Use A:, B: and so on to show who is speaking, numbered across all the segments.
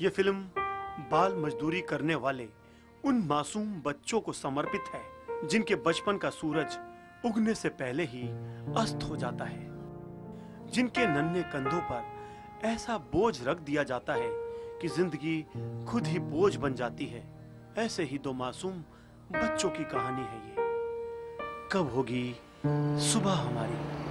A: ये फ़िल्म बाल मजदूरी करने वाले उन मासूम बच्चों को समर्पित है, जिनके बचपन का सूरज उगने से पहले ही अस्त हो जाता है, जिनके नन्हे कंधों पर ऐसा बोझ रख दिया जाता है कि ज़िंदगी खुद ही बोझ बन जाती है। ऐसे ही दो मासूम बच्चों की कहानी है ये। कब होगी सुबह हमारी?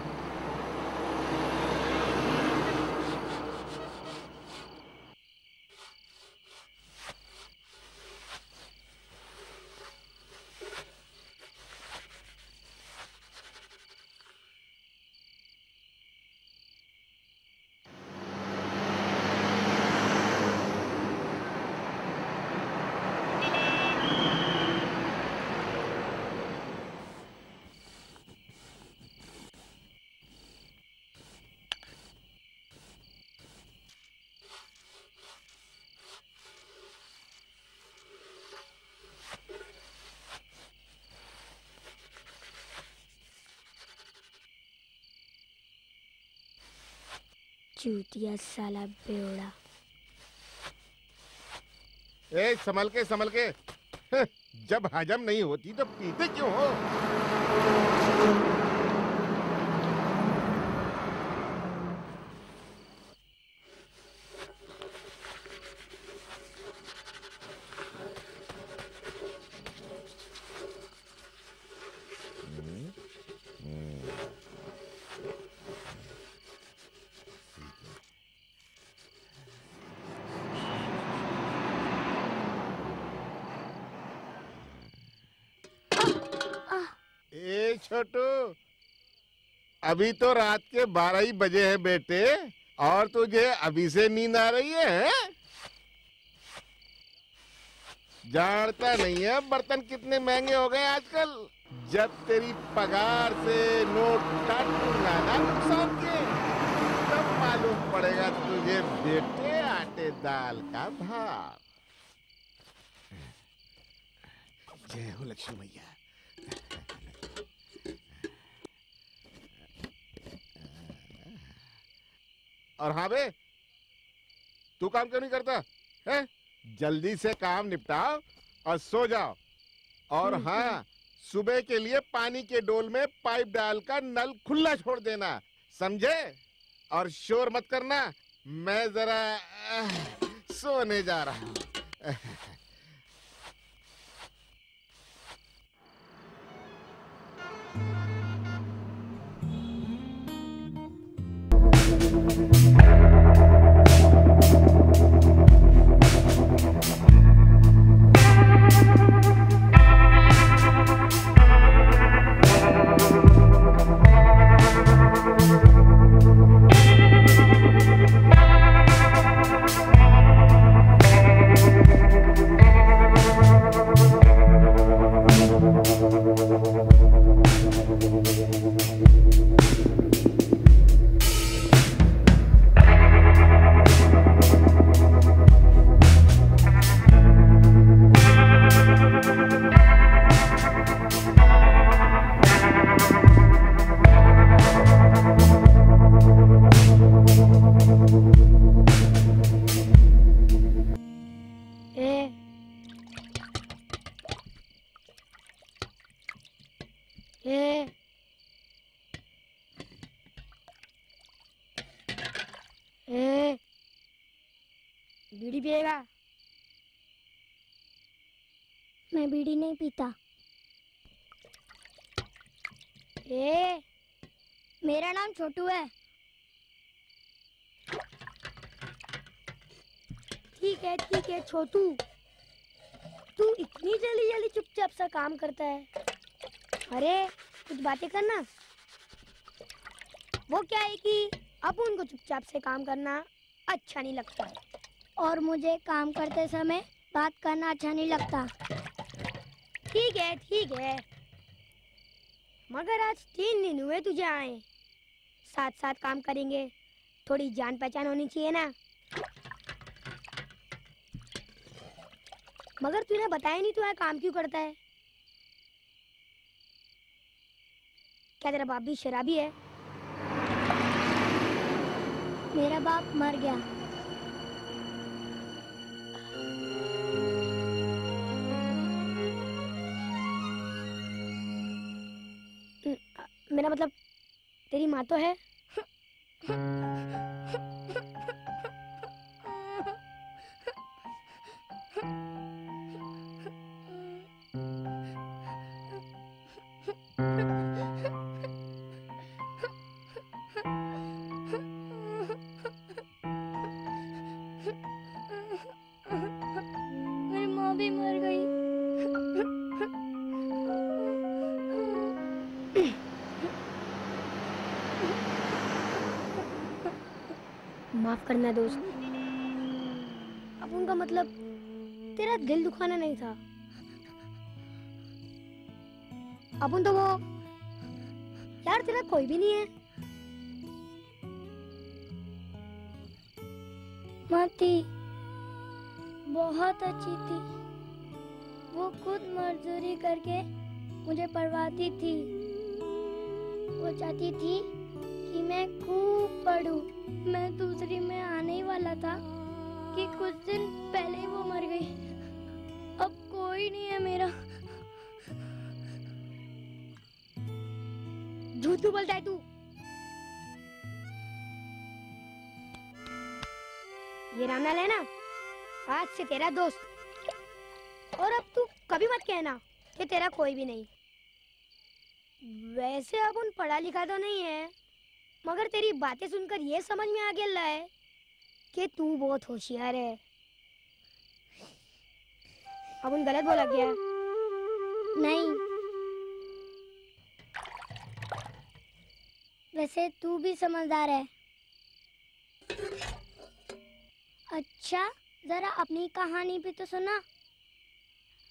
B: चूतिया साला बेवड़ा।
C: ए संभल के संभल के जब हजम नहीं होती तो पीते क्यों हो ए छोटू। अभी तो रात के बारह ही बजे हैं बेटे, और तुझे अभी से नींद आ रही है? जानता नहीं है बर्तन कितने महँगे हो गए आजकल। जब तेरी पगार से नोट काटूँगा ना नुकसान के, तब मालूम पड़ेगा तुझे बेटे आटे दाल का भाव। जय हो लक्ष्मी मैया और हाँ बे तू काम क्यों नहीं करता? है? जल्दी से काम निपटाओ और सो जाओ। और हाँ सुबह के लिए पानी के डोल में पाइप डालकर नल खुला छोड़ देना समझे? और शोर मत करना मैं जरा सोने जा रहा हूँ।
B: ए मैं बीड़ी नहीं पीता। ए, मेरा नाम छोटू है। ठीक है ठीक है, छोटू। तू इतनी जल्दी जल्दी चुपचाप सा काम करता है। अरे, कुछ बातें करना। वो क्या है कि अब उनको चुपचाप से काम करना अच्छा नहीं लगता। और मुझे काम करते समय बात करना अच्छा नहीं लगता। ठीक है ठीक है। मगर आज तीन दिन हुए तुझे आए। साथ साथ काम करेंगे। थोड़ी जान पहचान होनी चाहिए ना। मगर तूने बताया नहीं तू काम क्यों करता है? क्या तेरा बाप भी शराबी है? मेरा बाप मर गया। मतलब तेरी माँ तो है। माफ़ करना दोस्त। अब उनका मतलब तेरा दिल दुखाना नहीं था। अपन तो वो, यार तेरा कोई भी नहीं है। माती, बहुत अच्छी थी। वो खुद मजदूरी करके मुझे पढ़वाती थी। वो चाहती थी कि मैं खूब पढ़ूं। मैं दूसरी में आने ही वाला था कि कुछ दिन पहले ही वो मर गई। अब कोई नहीं है मेरा। झूठ क्यों बोलता है तू। ये रामलाल है ना? आज से तेरा दोस्त। और अब तू कभी मत कहना कि तेरा कोई भी नहीं। वैसे अब उन पढ़ा लिखा तो नहीं है। मगर तेरी बातें सुनकर ये समझ में आ गया है कि तू बहुत होशियार है। अब उन गलत बोला क्या नहीं। वैसे तू भी समझदार है। अच्छा जरा अपनी कहानी भी तो सुना।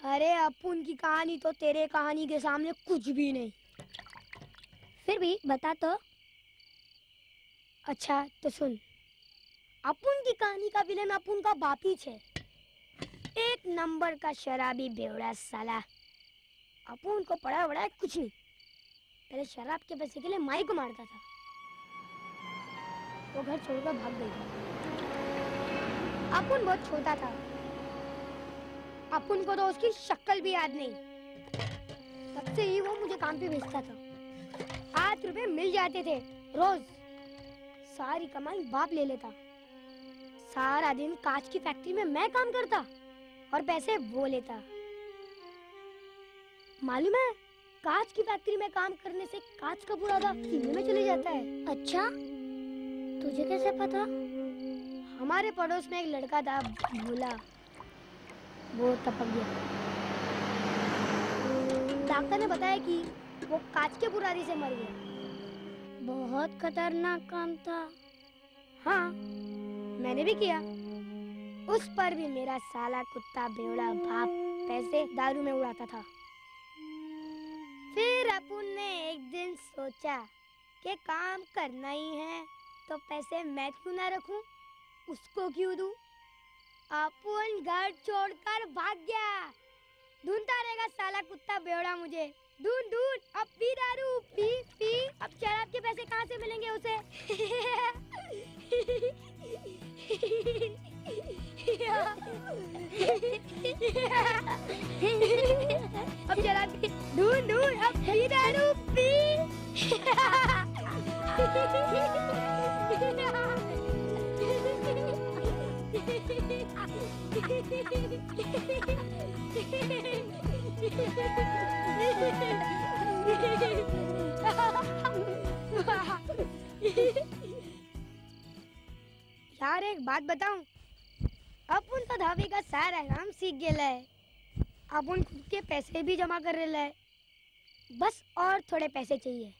B: अरे अपुन की कहानी तो तेरे कहानी के सामने कुछ भी नहीं। फिर भी बता तो। अच्छा तो सुन। अपुन की कहानी का विलेन अपुन का बापी छे। एक नंबर का शराबी बेवड़ा साला। अपुन को पड़ा बड़ा कुछ नहीं। पहले शराब के पैसे के लिए माई को मारता था। वो घर छोड़कर भाग गई। अपुन बहुत छोटा था। अपुन को तो उसकी शक्ल भी याद नहीं। तब से ही वो मुझे काम पे भेजता था। आठ रुपए मिल जाते थे रोज। सारी कमाई बाप ले लेता। सारा दिन कांच की फैक्ट्री में मैं काम करता और पैसे वो लेता। मालूम है कांच की फैक्ट्री में काम करने से कांच का पूरा सीने में चले जाता है? अच्छा तुझे कैसे पता? हमारे पड़ोस में एक लड़का था भोला। वो टपक गया। डॉक्टर ने बताया कि वो कांच के बुरारी से मर गया। बहुत खतरनाक काम था। हाँ मैंने भी किया। उस पर भी मेरा साला कुत्ता, बेवड़ा, बाप पैसे दारू में उड़ाता था। फिर अपुन ने एक दिन सोचा कि काम करना ही है तो पैसे मैं क्यों ना रखूँ? उसको क्यों दूँ? अपुन घर छोड़कर भाग गया। ढूंढता रहेगा साला कुत्ता बेवड़ा मुझे। ढूंढ ढूंढ, अब पी दारू पी पी अब शराब के पैसे कहाँ से मिलेंगे उसे? अब शराब ढूंढ ढूंढ, अब पी दारू पी यार, एक बात बताऊँ। अपन तो धाबे का सारा काम सीख गया है। अपन खुद के पैसे भी जमा कर रहे है। बस और थोड़े पैसे चाहिए।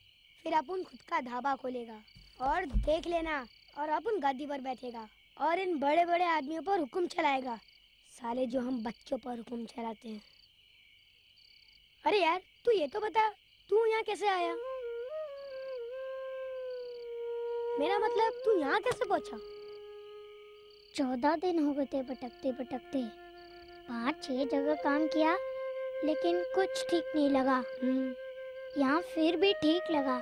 B: फिर अपन खुद का ढाबा खोलेगा और देख लेना और अपन गद्दी पर बैठेगा। और इन बड़े बड़े आदमियों पर हुक्म चलाएगा। साले जो हम बच्चों पर हुक्म चलाते हैं। अरे यार तू ये तो बता तू यहाँ कैसे आया? मेरा मतलब तू यहाँ कैसे पहुँचा?
D: चौदह दिन हो गए थे भटकते भटकते। पाँच छह जगह काम किया लेकिन कुछ ठीक नहीं लगा।
B: हम्म,
D: यहाँ फिर भी ठीक लगा।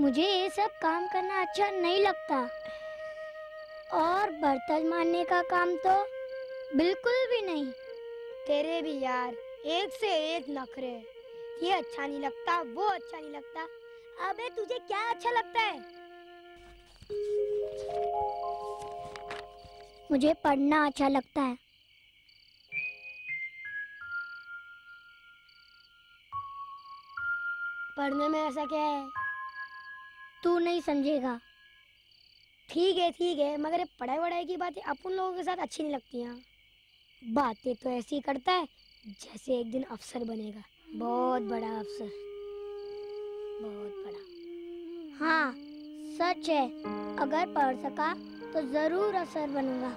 D: मुझे ये सब काम करना अच्छा नहीं लगता। और बर्तन मारने का काम तो बिल्कुल भी नहीं।
B: तेरे भी यार, एक से एक नखरे। ये अच्छा नहीं लगता, वो अच्छा नहीं लगता। अबे, तुझे क्या अच्छा लगता है?
D: मुझे पढ़ना अच्छा लगता है।
B: पढ़ने में ऐसा क्या है?
D: तू नहीं समझेगा।
B: ठीक है ठीक है, मगर पढ़ाई वढ़ाई की बातें अपन लोगों के साथ अच्छी नहीं लगती हैं। बातें तो ऐसी करता है, जैसे एक दिन अफसर बनेगा। बहुत बड़ा अफसर। बहुत बड़ा।
D: हाँ सच है, अगर पढ़ सका तो ज़रूर अफसर बनूँगा।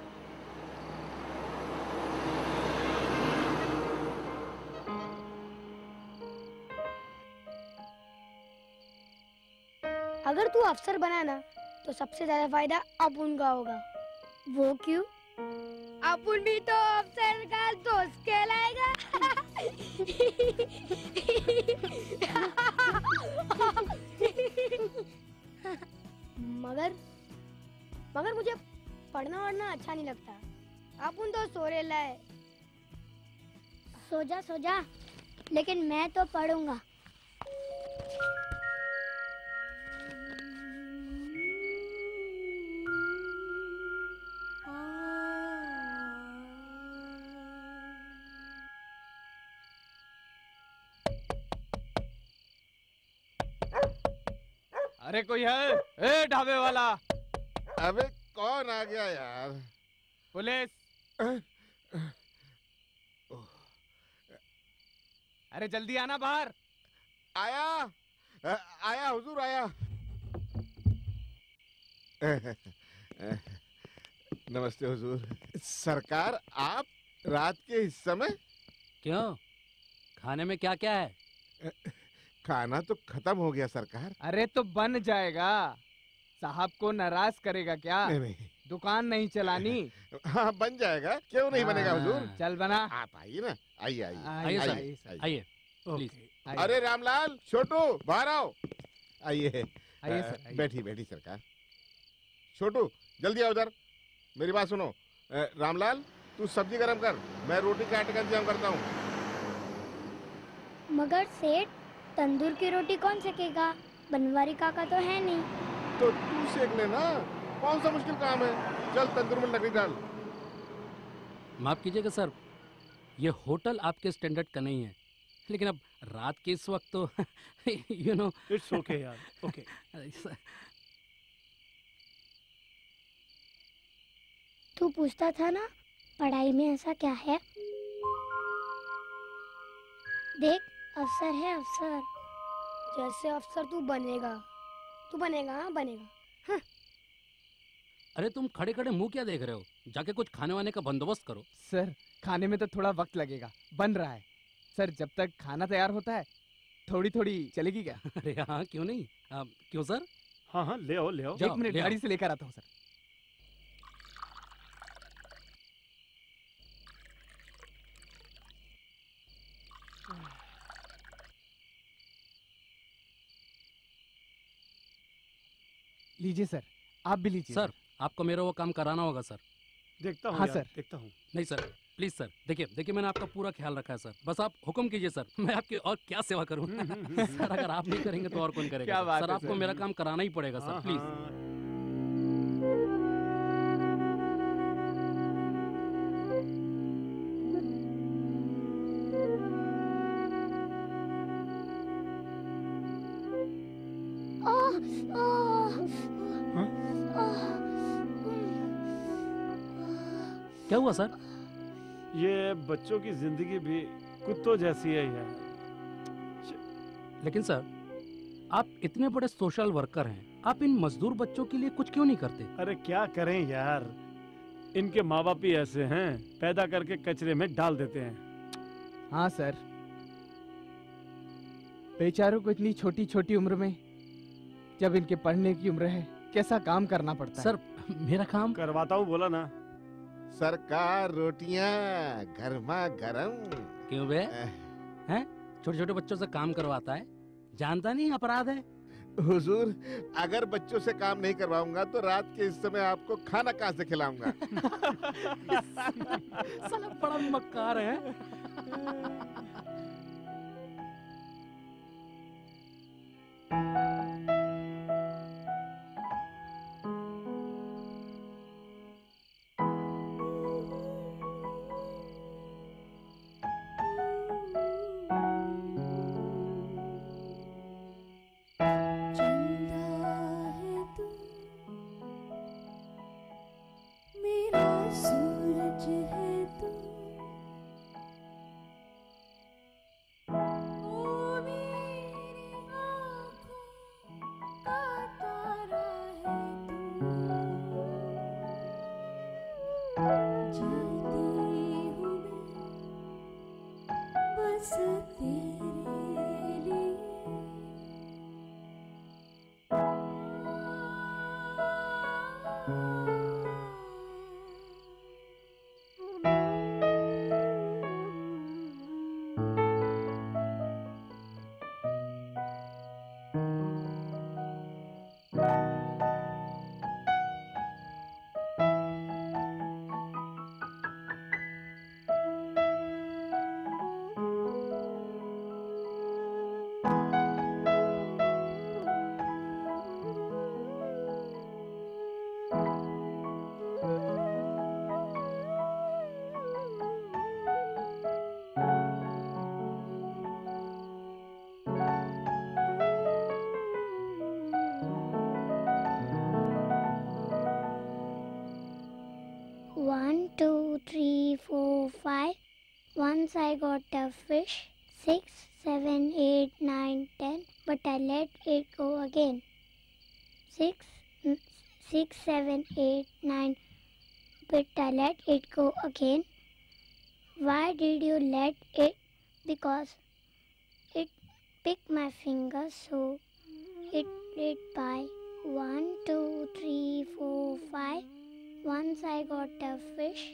B: अगर तू अफसर बना ना तो सबसे ज़्यादा फ़ायदा अपुन का होगा।
D: वो क्यों?
B: अपुन भी तो अफसर का दोस्त कहलाएगा मगर मगर मुझे पढ़ना वढ़ना अच्छा नहीं लगता। अपुन तो सोरेला है
D: सो जा सो जा लेकिन मैं तो पढ़ूँगा।
E: अरे कोई है? ए ढाबे वाला।
C: अबे कौन आ गया यार?
E: पुलिस। अरे जल्दी आना बाहर।
C: आया? अ, आया हुजूर आया। नमस्ते हुजूर। सरकार आप रात के इस समय?
F: क्यों? खाने में क्या क्या है
C: खाना तो खत्म हो गया सरकार।
E: अरे तो बन जाएगा। साहब को नाराज़ करेगा क्या?
C: नहीं नहीं।
E: दुकान नहीं चलानी।
C: हाँ बन जाएगा। क्यों नहीं बनेगा
E: हाँ,
C: हुजूर?
E: चल बना।
C: आप आइए ना। आइए आइए।
F: आइए
C: आइए,
F: प्लीज़
C: अरे रामलाल छोटू बाहर आओ। आइए।
E: आइए।
C: बैठी बैठी सरकार। छोटू जल्दी आओ उधर। मेरी बात सुनो। रामलाल तू सब्ज़ी गरम कर। मैं रोटी का इंतज़ाम करता हूँ।
D: मगर सेठ तंदूर की रोटी कौन सेकेगा? बनवारी काका तो है नहीं।
C: तो तू सेक लेना। कौन सा मुश्किल काम है? चल तंदूर में लकड़ी डाल।
F: माफ़ कीजिएगा सर। ये होटल आपके स्टैंडर्ड का नहीं है। लेकिन अब रात के इस वक्त तो यू नो
A: इट्स ओके यार। ओके
D: तू पूछता था ना पढ़ाई में ऐसा क्या है? देख अफसर है अफसर।
B: जैसे अफसर तू बनेगा। तू बनेगा हाँ बनेगा।
F: अरे तुम खड़े खड़े मुँह क्या देख रहे हो? जाके कुछ खाने वाने का बंदोबस्त करो।
E: सर खाने में तो थोड़ा वक्त लगेगा। बन रहा है। सर जब तक खाना तैयार होता है थोड़ी थोड़ी चलेगी क्या?
F: अरे हाँ क्यों नहीं? आ, क्यों सर?
A: हाँ हाँ ले आओ ले आओ।
E: एक मिनट गाड़ी से लेकर आता हूँ सर। लीजिए सर आप भी लीजिए।
F: सर आपको मेरा वो काम कराना होगा सर।
A: देखता हूँ
E: हाँ, सर।
A: देखता हूँ।
F: नहीं सर प्लीज़ सर देखिए देखिए मैंने आपका पूरा ख्याल रखा है सर। बस आप हुक्म कीजिए सर मैं आपकी और क्या सेवा करूँ? सर अगर आप नहीं करेंगे तो और कौन करेगा
E: क्या
F: सर?
E: है,
F: आपको मेरा काम कराना ही पड़ेगा सर
A: हाँ,
F: प्लीज़। क्या हुआ सर?
A: ये बच्चों की ज़िंदगी भी कुत्तों जैसी है यार।
F: लेकिन सर आप इतने बड़े सोशल वर्कर हैं। आप इन मजदूर बच्चों के लिए कुछ क्यों नहीं करते?
A: अरे क्या करें यार? इनके माँ बाप ही ऐसे हैं पैदा करके कचरे में डाल देते हैं।
E: हाँ सर। बेचारों को इतनी छोटी छोटी उम्र में जब इनके पढ़ने की उम्र है कैसा काम करना पड़ता है?
F: सर मेरा काम
A: करवाता हूँ बोला ना।
C: सरकार रोटियाँ गर्मा गर्म।
F: क्यों बे? छोटे छोटे बच्चों से काम करवाता है? जानता नहीं अपराध है?
C: हुजूर अगर बच्चों से काम नहीं करवाऊँगा तो रात के इस समय आपको खाना कहाँ से खिलाऊँगा?
F: साला बड़ा मक्कार है?
D: let it go again. Six, six, seven, eight, nine. But I let it go again. Why did you let it? Because it picked my finger, so it played by. One, two, three, four, five. Once I got a fish.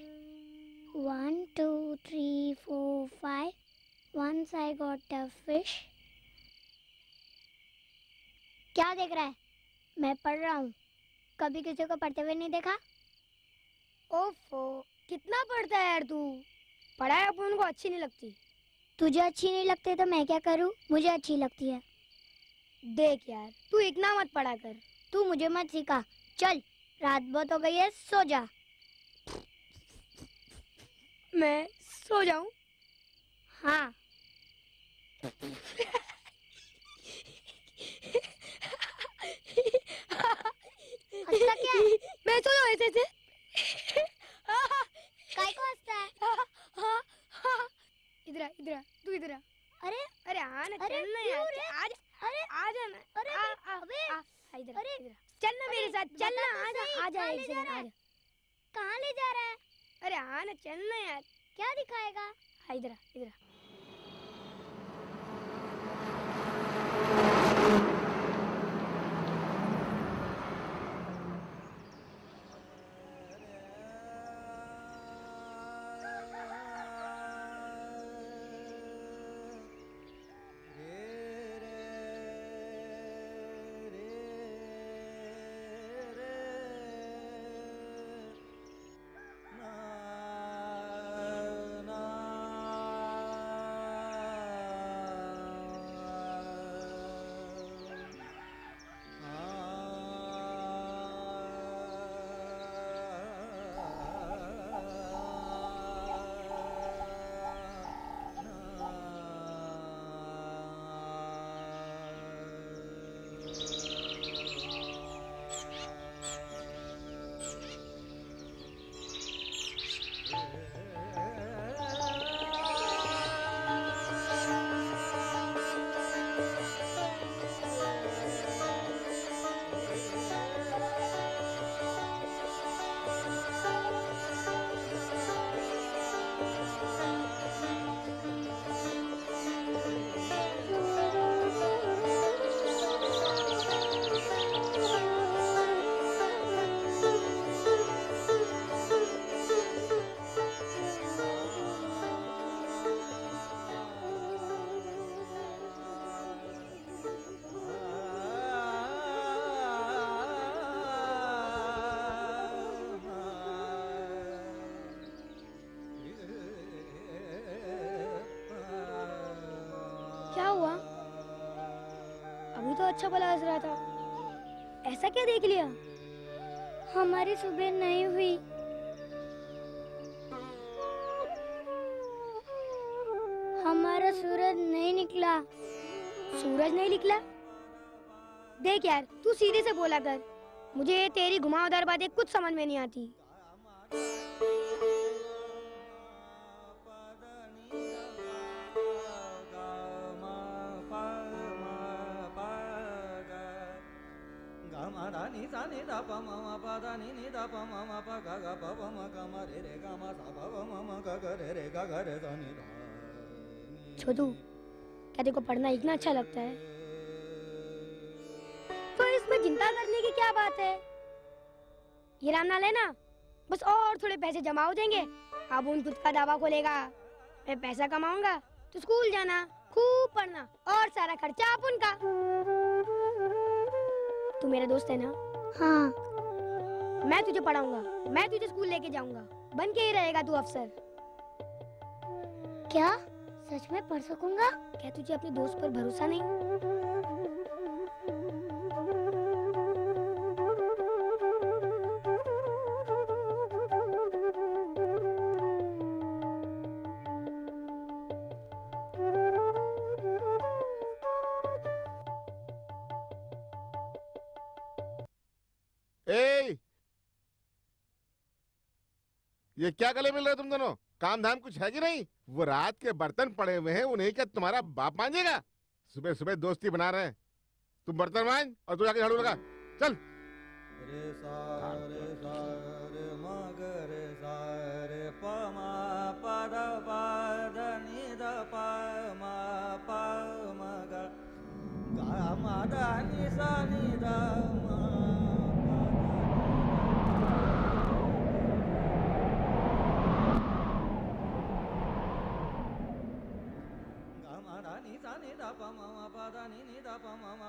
D: One, two, three, four, five. Once I got a fish. क्या देख रहा है? मैं पढ़ रहा हूँ। कभी किसी को पढ़ते हुए नहीं देखा?
G: ओफो कितना पढ़ता है यार तू? पढ़ाई अपन को अच्छी नहीं लगती।
D: तुझे अच्छी नहीं लगती तो मैं क्या करूँ? मुझे अच्छी लगती है।
G: देख यार तू इतना मत पढ़ा कर।
D: तू मुझे मत सिखा। चल रात बहुत हो गई है सो जा।
G: मैं सो जाऊँ?
D: हाँ। हंसता क्या? है?
G: मैं सो जाऊँ ऐसे ऐसे।
D: काय को हंसता है?
G: इधर आ इधर आ तू इधर आ।
D: अरे
G: अरे आ ना
D: अरे
G: चल ना
D: क्यों
G: यार
D: रे?
G: आज
D: अरे
G: आ जा ना।
D: अरे
G: आ आ
D: अबे
G: आ आ, इधर आ,
D: अरे,
G: इधर आ। चल ना मेरे साथ चल
D: बता
G: ना
D: तो
G: आ जा
D: सही,
G: आ जा
D: कहाँ
G: एक
D: ले जा
G: सेकंड
D: रहा
G: आ
D: है?
G: जा
D: कहाँ ले जा रहा है?
G: अरे आ ना चल ना यार।
D: क्या दिखाएगा?
G: आ इधर आ इधर आ। अच्छा भला हंस रहा था। ऐसा क्या देख लिया?
D: हमारी सुबह नहीं हुई। हमारा सूरज नहीं निकला।
G: सूरज नहीं निकला? देख यार तू सीधे से बोला कर। मुझे तेरी घुमावदार बातें कुछ समझ में नहीं आती। ni sa ni da pa ma ma pa da ni ni da pa ma ma pa ga ga pa pa ma ga ma re re ga ma sa pa pa ma ma ga ga re re ga ga re ni da
B: छोटू, क्या देखो पढ़ना इतना अच्छा लगता है? तो इसमें चिंता करने की क्या बात है? ये राम नाल बस और थोड़े पैसे जमा हो जाएँगे। अब उन खुद का दावा खोलेगा। मैं पैसा कमाऊँगा तो स्कूल जाना, खूब पढ़ना, और सारा खर्चा आप उनका। तू मेरा दोस्त है ना?
D: हाँ।
B: मैं तुझे पढ़ाऊँगा। मैं तुझे स्कूल लेके जाऊँगा। बन के ही रहेगा तू अफसर।
D: क्या? सच में पढ़ सकूँगा?
B: क्या तुझे अपने दोस्त पर भरोसा नहीं?
C: ये क्या गले मिल रहे तुम दोनों? काम धाम कुछ है कि नहीं? वो रात के बर्तन पड़े हुए हैं, उन्हें क्या तुम्हारा बाप मांझेगा सुबह सुबह दोस्ती बना रहे हैं। तुम बर्तन मांझ और तू जाके झाड़ू लगा। चल।
G: रे सा रे सा रे द म सा ಪಮಮ